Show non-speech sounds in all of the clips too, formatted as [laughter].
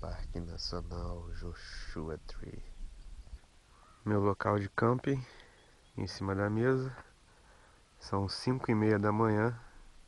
Parque Nacional Joshua Tree. Meu local de camping, em cima da mesa. São 5 e meia da manhã,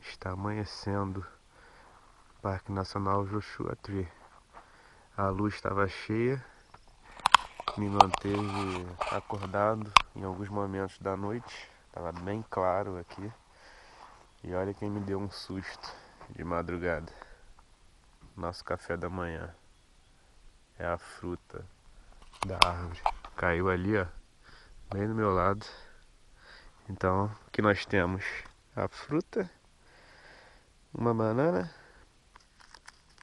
está amanhecendo. Parque Nacional Joshua Tree. A luz estava cheia, me manteve acordado em alguns momentos da noite. Estava bem claro aqui. E olha quem me deu um susto de madrugada. Nosso café da manhã é a fruta da árvore. Caiu ali, ó, bem do meu lado. Então, o que nós temos? A fruta, uma banana,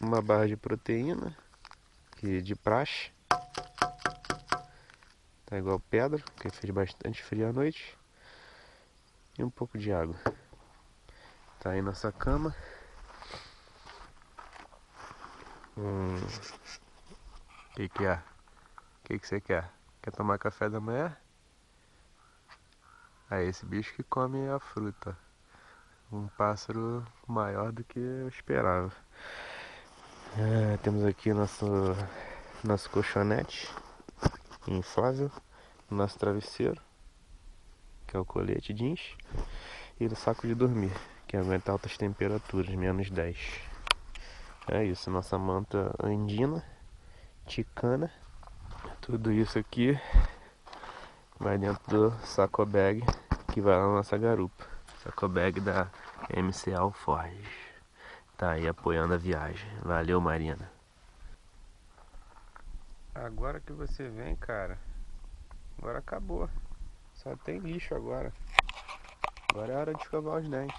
uma barra de proteína, que de praxe. Tá igual pedra, porque fez bastante frio à noite. E um pouco de água. Tá aí nossa cama. Hum. O que, que é? O que, que você quer? Quer tomar café da manhã? É esse bicho que come a fruta. Um pássaro maior do que eu esperava. É, temos aqui nosso, nosso colchonete inflável, nosso travesseiro, que é o colete jeans, e o saco de dormir, que aguenta altas temperaturas, menos 10. É isso, nossa manta andina, ticana. Tudo isso aqui vai dentro do saco bag que vai lá na nossa garupa. Saco bag da MC Alforge. Tá aí apoiando a viagem. Valeu, Marina. Agora que você vem, cara. Agora acabou. Só tem lixo agora. Agora é hora de escovar os dentes.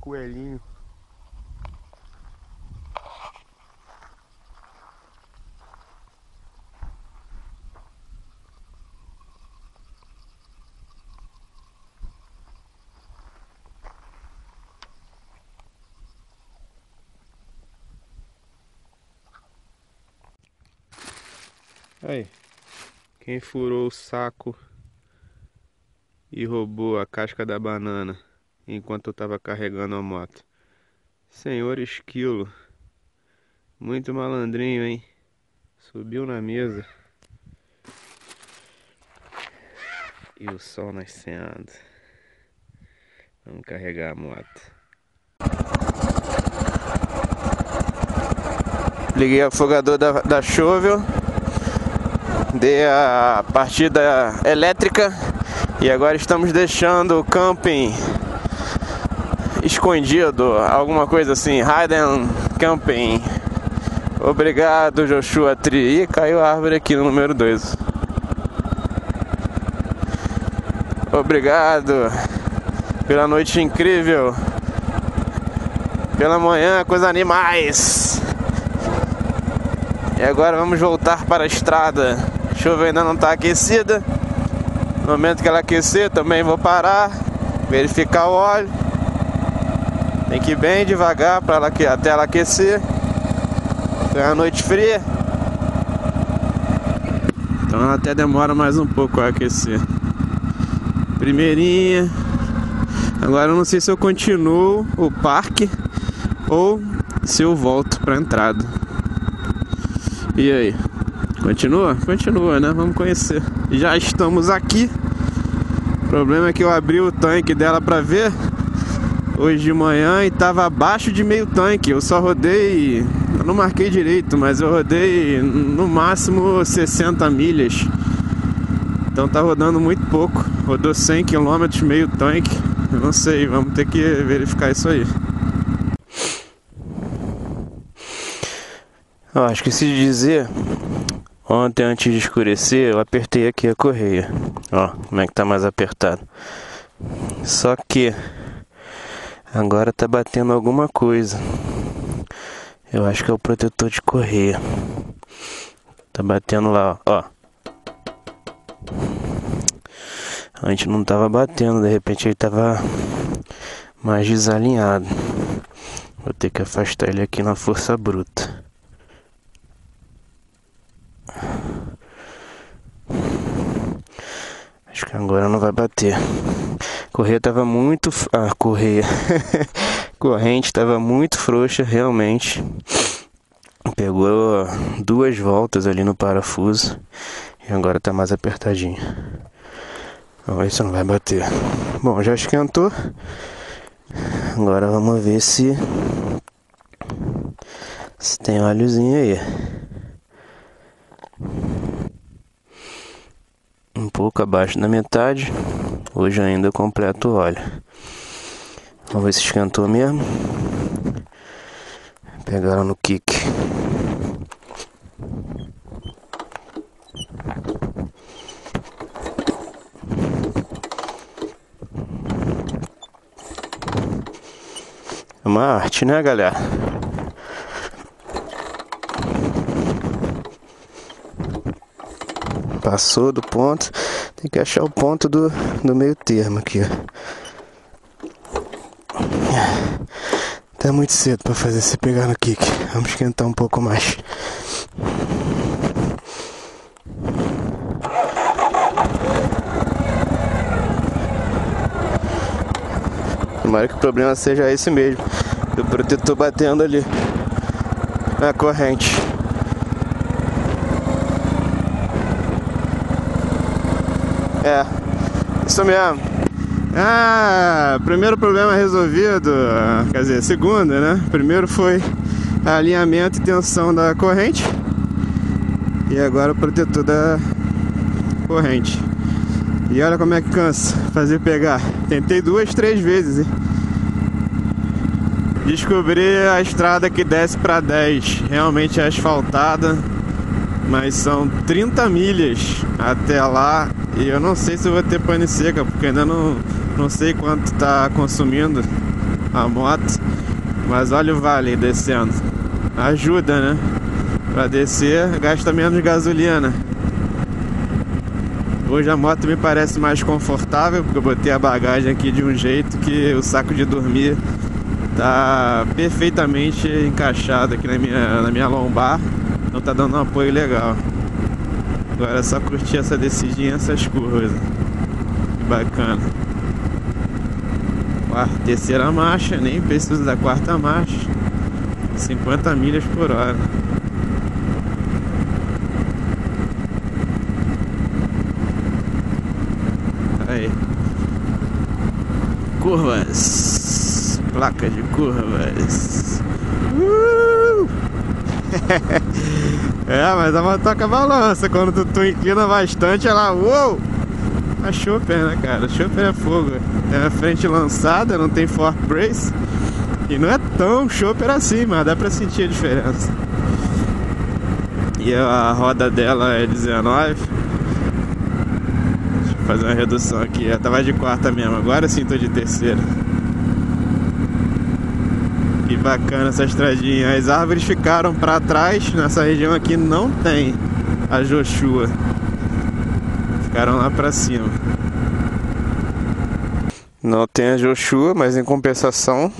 Coelhinho. Aí, quem furou o saco e roubou a casca da banana enquanto eu tava carregando a moto? Senhor Esquilo, muito malandrinho, hein? Subiu na mesa. E o sol nascendo. Vamos carregar a moto. Liguei o afogador da, da Chovel dei a partida elétrica e agora estamos deixando o camping escondido, alguma coisa assim, Hayden Camping. Obrigado, Joshua Tri. E caiu a árvore aqui no número 2. Obrigado pela noite incrível. Pela manhã, coisa animais. E agora vamos voltar para a estrada chuva ainda não está aquecida. No momento que ela aquecer, também vou parar, verificar o óleo. Tem que ir bem devagar para ela até ela aquecer. É uma noite fria. Então ela até demora mais um pouco a aquecer. Primeirinha. Agora eu não sei se eu continuo o parque ou se eu volto para entrada. E aí? Continua? Continua, né? Vamos conhecer. Já estamos aqui. O problema é que eu abri o tanque dela para ver hoje de manhã e tava abaixo de meio tanque. Eu só rodei, eu não marquei direito, mas eu rodei no máximo 60 milhas. Então tá rodando muito pouco. Rodou 100 km meio tanque. Eu não sei, vamos ter que verificar isso aí. Eu acho que se dizer Ontem, antes de escurecer, eu apertei aqui a correia. Ó, como é que tá mais apertado. Só que agora tá batendo alguma coisa. Eu acho que é o protetor de correia. Tá batendo lá, ó. Antes não tava batendo, de repente ele tava mais desalinhado. Vou ter que afastar ele aqui na força bruta. Acho que agora não vai bater. Correia tava muito. Ah, correia. [laughs] Corrente tava muito frouxa, realmente. Pegou duas voltas ali no parafuso e agora tá mais apertadinho. Ver se não vai bater. Bom, já esquentou. Agora vamos ver se se tem óleozinho aí. Pouco abaixo da metade. Hoje ainda completo o óleo. Vamos ver se esquentou mesmo. Pegaram no kick. É uma arte, né, galera? Passou do ponto, tem que achar o ponto do, do meio termo aqui, Tá muito cedo para fazer se pegar no kick. Vamos esquentar um pouco mais. Tomara que o problema seja esse mesmo. Do protetor batendo ali na corrente. É, isso mesmo. Ah, primeiro problema resolvido. Quer dizer, segundo, né? Primeiro foi alinhamento e tensão da corrente. E agora o protetor da corrente. E olha como é que cansa fazer pegar. Tentei duas, três vezes. Descobri a estrada que desce para 10. Realmente é asfaltada, mas são 30 milhas até lá. E eu não sei se vou ter pane seca, porque ainda não, não sei quanto está consumindo a moto. Mas olha o vale descendo. Ajuda, né? Para descer, gasta menos gasolina. Hoje a moto me parece mais confortável, porque eu botei a bagagem aqui de um jeito que o saco de dormir tá perfeitamente encaixado aqui na minha, na minha lombar, então tá dando um apoio legal. Agora é só curtir essa descidinha, essas curvas. Que bacana. Quarta, terceira marcha, nem preciso da quarta marcha. 50 milhas por hora. Aí. Curvas. Placa de curvas. Uh! [laughs] é, mas a motoca balança. Quando tu, tu inclina bastante, ela. Uou! A Chopper, né, cara? A Chopper é fogo. É a frente lançada, não tem fork brace. E não é tão Chopper assim, mas dá pra sentir a diferença. E a roda dela é 19 fazer uma redução aqui. Eu tava de quarta mesmo, agora sim tô de terceira. Que bacana essa estradinha. As árvores ficaram para trás, nessa região aqui não tem a Joshua. Ficaram lá para cima. Não tem a Joshua, mas em compensação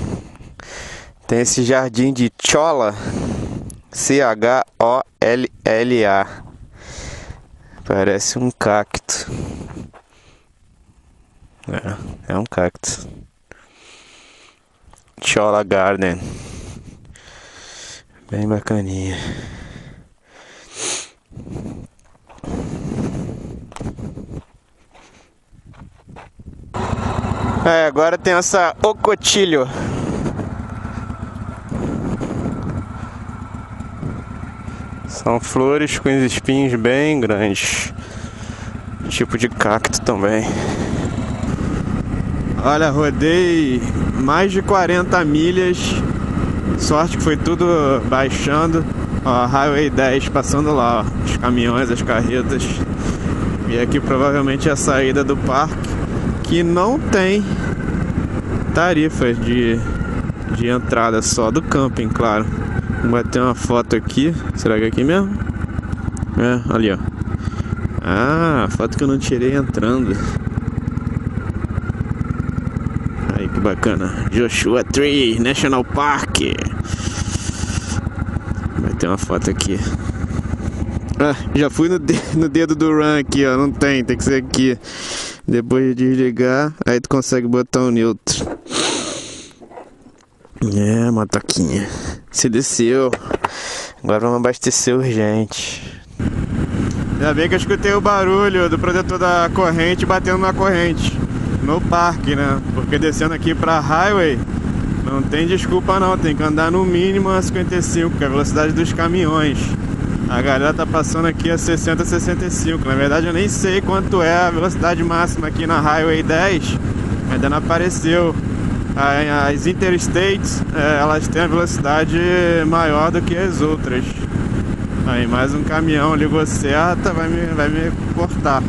tem esse jardim de Chola. C-H-O-L-L-A. Parece um cacto. É, é um cacto. Chola Garden. Bem bacaninha. É, agora tem essa ocotilho. São flores com os espinhos bem grandes. Tipo de cacto também. Olha, rodei mais de 40 milhas. Sorte que foi tudo baixando. Ó, Highway 10 passando lá, ó, os caminhões, as carretas. E aqui provavelmente é a saída do parque, que não tem tarifas de, de entrada, só do camping, claro. Vou bater uma foto aqui. Será que é aqui mesmo? É, ali ó. Ah, foto que eu não tirei entrando. que bacana. Joshua Tree National Park. Vai ter uma foto aqui. Ah, já fui no, de no dedo do run aqui, ó. Não tem, tem que ser aqui. Depois de desligar, aí tu consegue botar o neutro. É, motoquinha. Você desceu. Agora vamos abastecer urgente. Ainda bem que eu escutei o barulho do protetor da corrente batendo na corrente no parque, né? Porque descendo aqui pra highway não tem desculpa não, tem que andar no mínimo a 55, que é a velocidade dos caminhões. A galera tá passando aqui a 60, 65. Na verdade eu nem sei quanto é a velocidade máxima aqui na Highway 10. Ainda não apareceu. As interstates, é, elas têm a velocidade maior do que as outras. Aí mais um caminhão ligou certa, vai me, vai me cortar.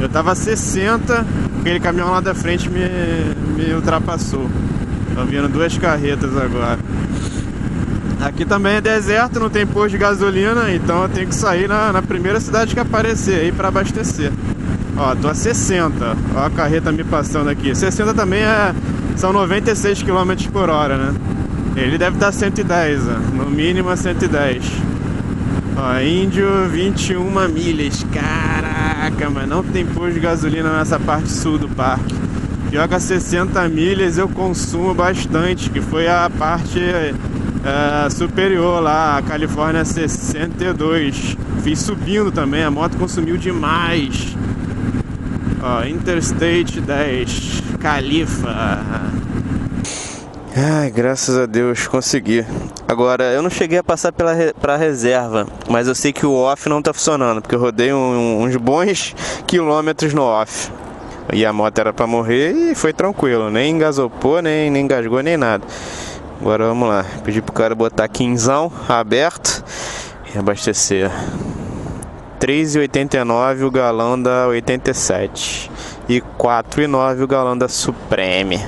Eu tava 60, aquele caminhão lá da frente me, me ultrapassou. Estão vindo duas carretas agora. Aqui também é deserto, não tem posto de gasolina, então eu tenho que sair na, na primeira cidade que aparecer aí para abastecer. Ó, tô a 60. Ó a carreta me passando aqui. 60 também é são 96 km por hora, né? Ele deve estar 110, ó. no mínimo a 110. Ó, Índio 21 milhas. Caraca, mas não tem posto de gasolina nessa parte sul do parque. Pior que a 60 milhas eu consumo bastante, que foi a parte é, superior lá, a Califórnia 62. Fiz subindo também, a moto consumiu demais. Ó, Interstate 10, Califa. Ai, graças a Deus, consegui. Agora, eu não cheguei a passar pela pra reserva, mas eu sei que o off não tá funcionando, porque eu rodei um, uns bons quilômetros no off. E a moto era para morrer e foi tranquilo, nem engasopou, nem, nem engasgou, nem nada. Agora vamos lá, pedir pro cara botar quinzão aberto e abastecer. 3,89 o galão da 87 e 4,9 o galão da Supreme.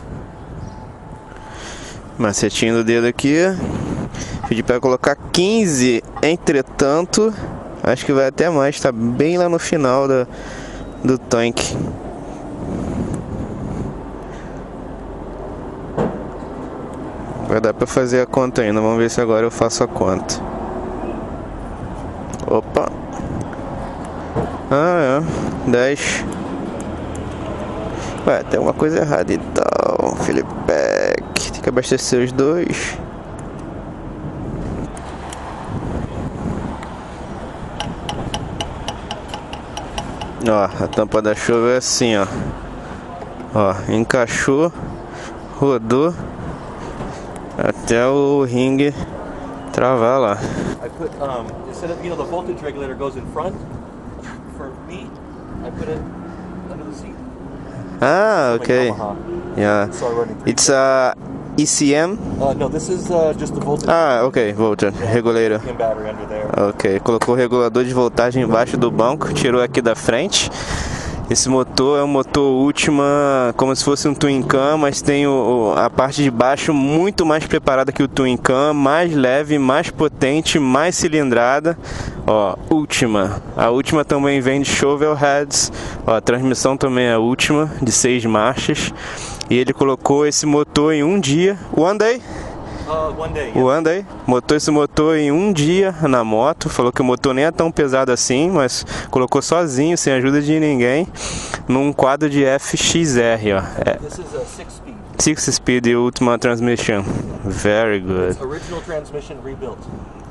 Macetinho do dedo aqui. Pedi para colocar 15, entretanto, acho que vai até mais, tá bem lá no final da, do tanque. Vai dar pra fazer a conta ainda. Vamos ver se agora eu faço a conta. Opa. Ah, é. 10. Ué, tem uma coisa errada então. Felipe Tem que abastecer os dois. Ó, a tampa da chuva é assim, ó. Ó, encaixou, rodou até o ringue travar lá. I put um, instead of you know the voltage regulator goes in front for me, I put it under the seat. Ah, okay. Yeah. It's a ECM? Uh, no, this is uh, just the voltage. Ah, ok, voltage, regulator. Ok, colocou o regulador de voltagem embaixo do banco, tirou aqui da frente. Esse motor é um motor Ultima, como se fosse um Twin Cam, mas tem o, a parte de baixo muito mais preparada que o Twin Cam, mais leve, mais potente, mais cilindrada. Ó, Ultima. A Ultima também vem de shovel heads. Ó, a transmissão também é Ultima, de seis marchas. E ele colocou esse motor em um dia, one day. Uh, one day, yeah. O motou esse motor em um dia na moto. Falou que o motor nem é tão pesado assim, mas colocou sozinho, sem ajuda de ninguém, num quadro de FXR. Ó. É. This is a six speed. Six speed Ultima transmission. Very good. It's original transmission rebuilt.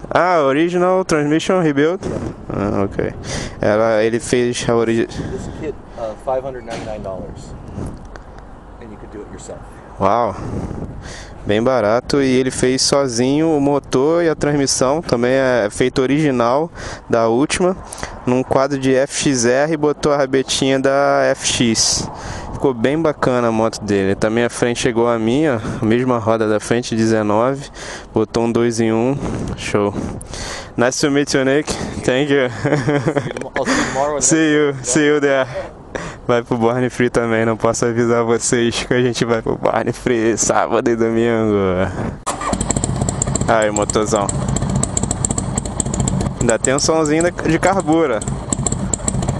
Ah, original transmission rebuilt? Ah, ok. Ela, ele fez a origem. This kit, uh, $599. And you could do it yourself. Uau! bem barato e ele fez sozinho o motor e a transmissão, também é feito original da última, num quadro de FXR e botou a rabetinha da FX. Ficou bem bacana a moto dele. Também a frente chegou a minha, a mesma roda da frente, 19, botou um 2 em 1, um. show. Nice to meet you, Nick. Thank you. [laughs] see you, see you there vai pro Born Free também. Não posso avisar vocês que a gente vai pro Born Free sábado e domingo. Aí, motorzão. Ainda tem um somzinho de carbura.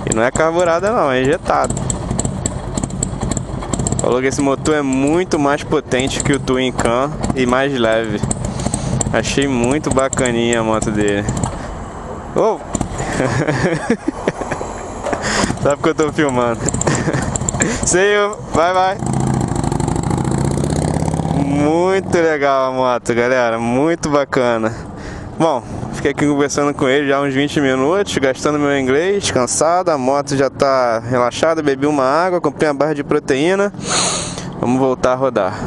E não é carburada não, é injetado. Falou que esse motor é muito mais potente que o Twin Cam e mais leve. Achei muito bacaninha a moto dele. Oh! [laughs] Sabe que eu tô filmando. [laughs] See you. Bye bye. Muito legal a moto, galera. Muito bacana. Bom, Fiquei aqui conversando com ele já uns 20 minutos, gastando meu inglês, cansado, a moto já tá relaxada, bebi uma água, comprei uma barra de proteína. Vamos voltar a rodar.